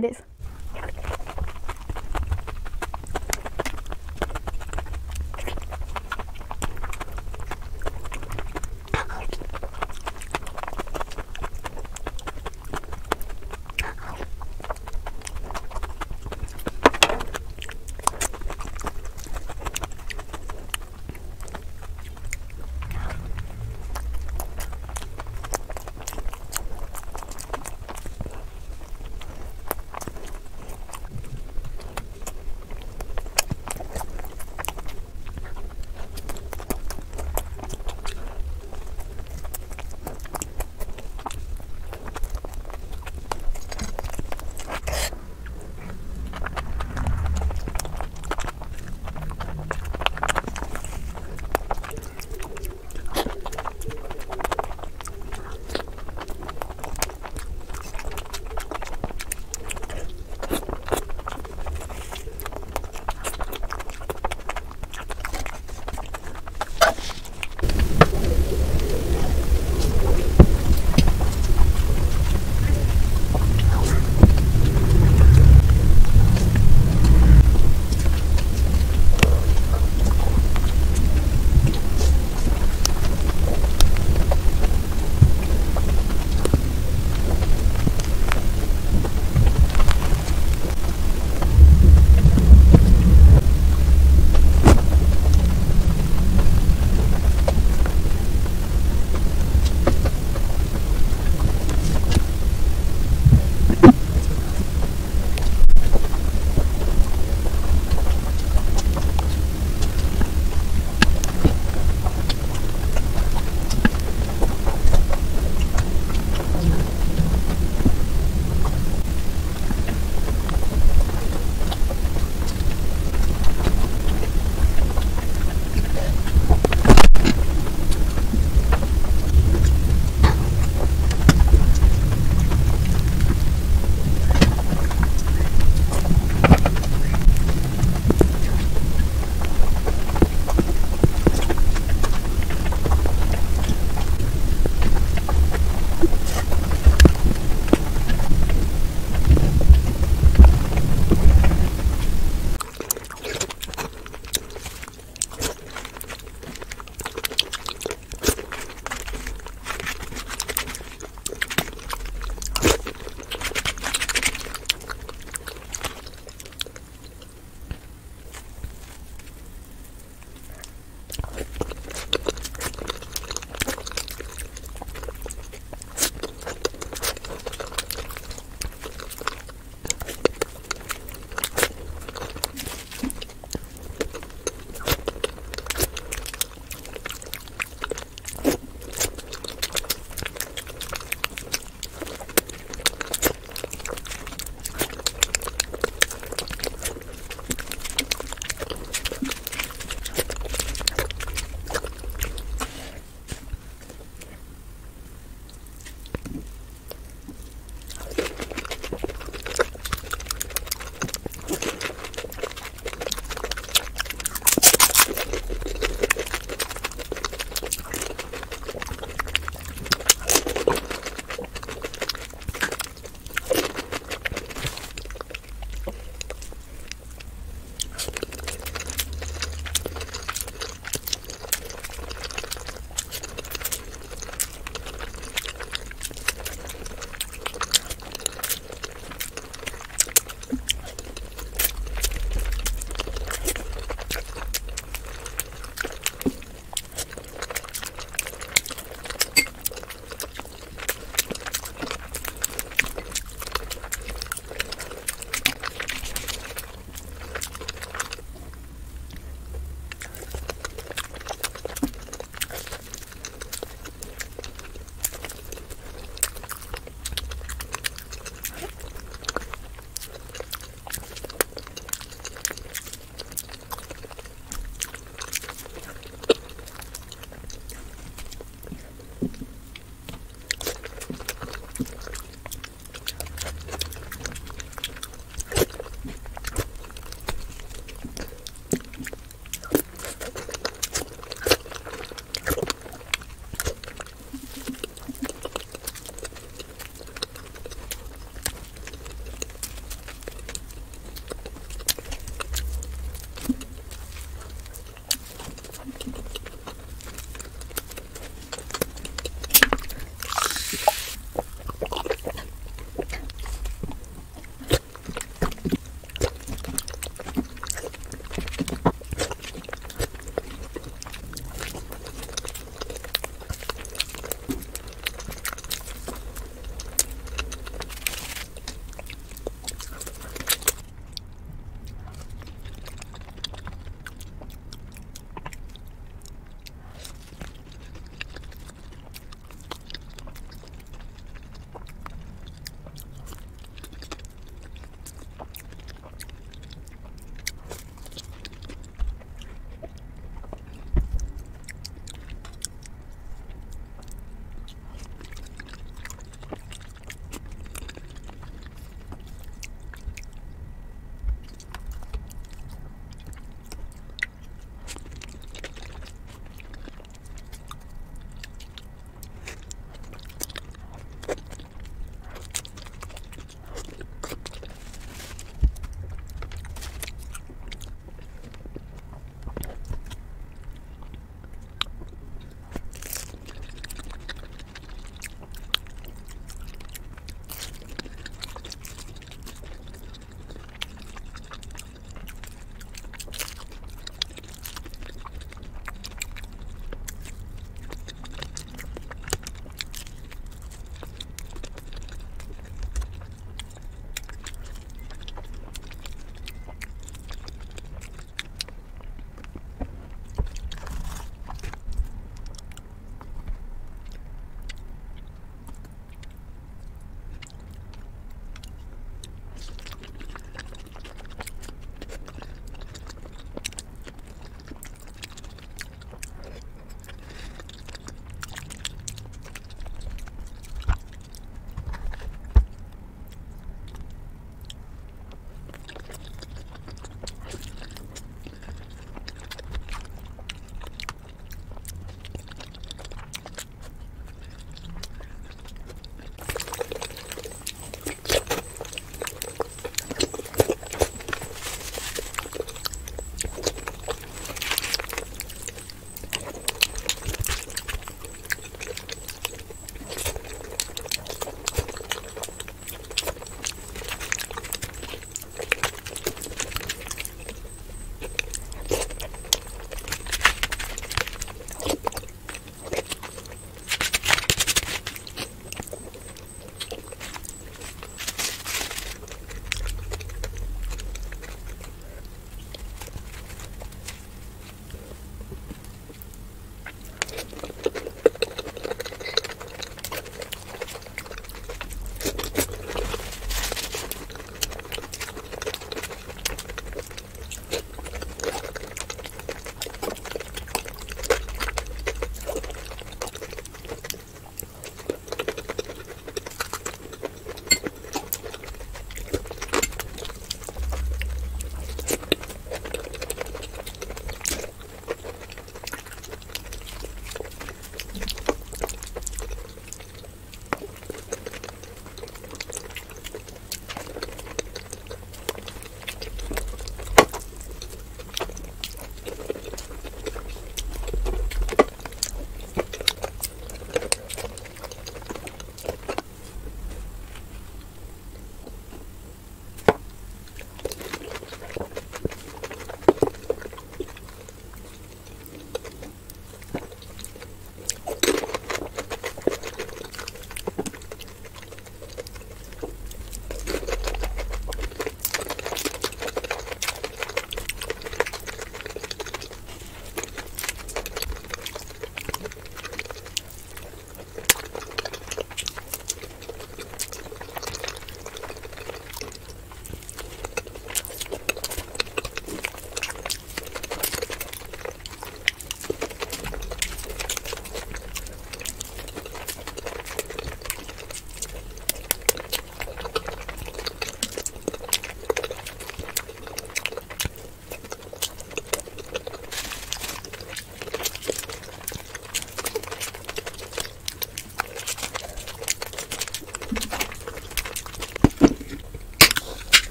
けです。